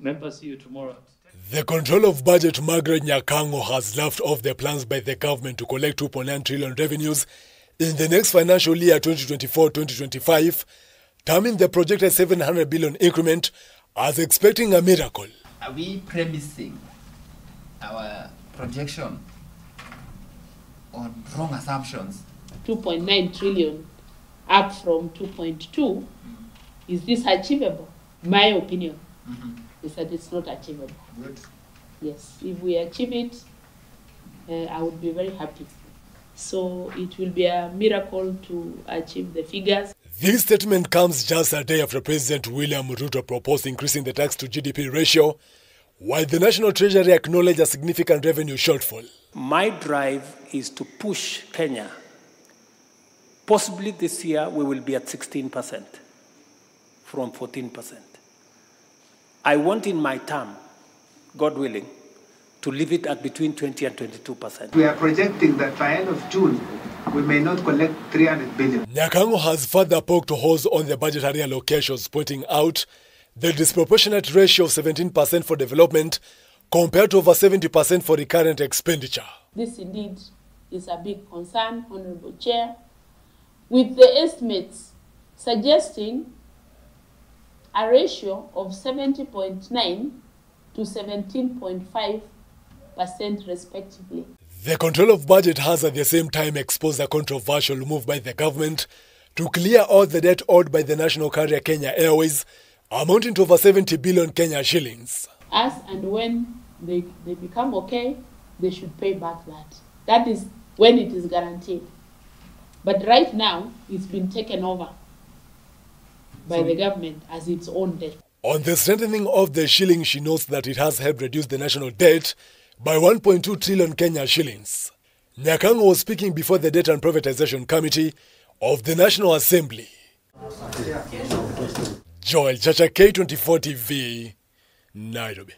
Members, see you tomorrow. The controller of budget Margaret Nyakango has laughed off the plans by the government to collect 2.9 trillion revenues in the next financial year 2024-2025, terming the projected 700 billion increment as expecting a miracle. Are we premising our projection on wrong assumptions? 2.9 trillion up from 2.2 is this achievable my opinion is said it's not achievable Good. yes if we achieve it uh, i would be very happy so it will be a miracle to achieve the figures This statement comes just a day after President William Ruto proposed increasing the tax to GDP ratio, while the National Treasury acknowledged a significant revenue shortfall. My drive is to push Kenya. Possibly this year we will be at 16% from 14%. I want in my term, God willing, to leave it at between 20 and 22%. We are projecting that by end of June, we may not collect 300 billion. Nyakango has further poked holes on the budgetary allocations, pointing out the disproportionate ratio of 17% for development compared to over 70% for recurrent expenditure. this indeed is a big concern honorable chair with the estimates suggesting a ratio of 70.9 to 17.5 percent respectively The controller of budget has at the same time exposed a controversial move by the government to clear all the debt owed by the national carrier Kenya Airways, amounting to over 70 billion Kenya shillings. as and when they, they become okay, they should pay back that. That is when it is guaranteed. But right now, it's been taken over by the government as its own debt. On the strengthening of the shilling, she notes that it has helped reduce the national debt by 1.2 trillion Kenya shillings. Nyakango was speaking before the Debt and Privatization Committee of the National Assembly. Joel Chacha, K24 TV, Nairobi.